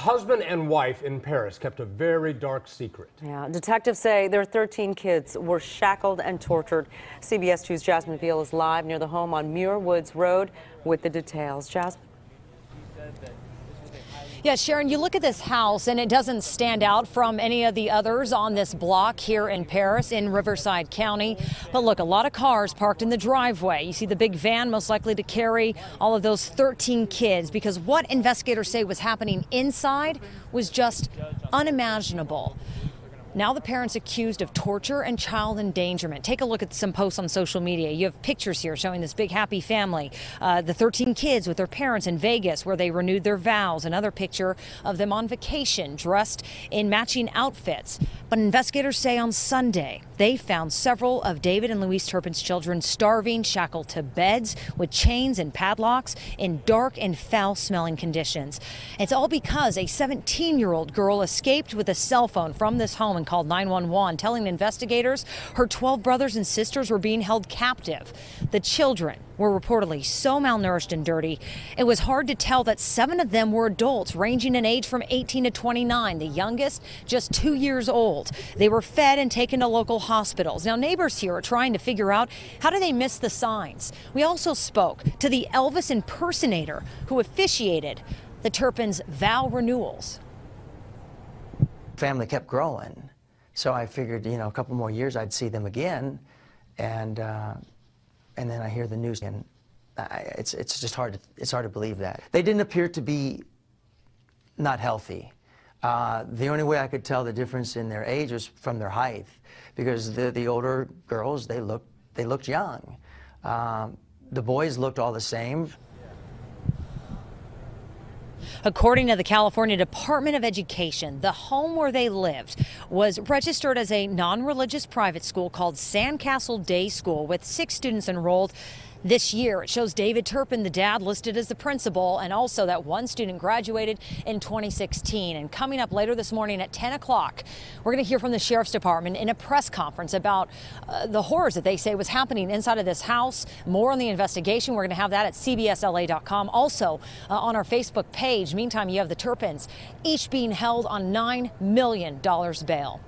Husband and wife in Perris kept a very dark secret. Yeah, detectives say their 13 kids were shackled and tortured. CBS 2's Jasmine Viel is live near the home on Muir Woods Road with the details. Jasmine. Yeah, Sharon, you look at this house and it doesn't stand out from any of the others on this block here in Perris in Riverside County. But look, a lot of cars parked in the driveway. You see the big van most likely to carry all of those 13 kids because what investigators say was happening inside was just unimaginable. Now the parents accused of torture and child endangerment. Take a look at some posts on social media. You have pictures here showing this big happy family, uh, the 13 kids with their parents in Vegas where they renewed their vows. Another picture of them on vacation dressed in matching outfits. But investigators say on Sunday they found several of David and Louise Turpin's children starving, shackled to beds with chains and padlocks in dark and foul smelling conditions. It's all because a 17 year old girl escaped with a cell phone from this home and called 911, telling investigators her 12 brothers and sisters were being held captive. The children were reportedly so malnourished and dirty, it was hard to tell that seven of them were adults, ranging in age from 18 to 29, the youngest just two years old. They were fed and taken to local hospitals. Now, neighbors here are trying to figure out how do they miss the signs. We also spoke to the Elvis impersonator who officiated the Turpins' vow renewals. Family kept growing, so I figured, you know, a couple more years I'd see them again, and uh, and then I hear the news, and I, it's it's just hard to it's hard to believe that they didn't appear to be not healthy. Uh, the only way I could tell the difference in their age was from their height, because the the older girls they looked they looked young. Um, the boys looked all the same. According to the California Department of Education, the home where they lived was registered as a non religious private school called Sandcastle Day School with six students enrolled this year. It shows David Turpin, the dad, listed as the principal, and also that one student graduated in 2016. And coming up later this morning at 10 o'clock, we're going to hear from the sheriff's department in a press conference about uh, the horrors that they say was happening inside of this house. More on the investigation. We're going to have that at CBSLA.com. Also uh, on our Facebook page. Meantime, you have the Turpins, each being held on $9 million bail.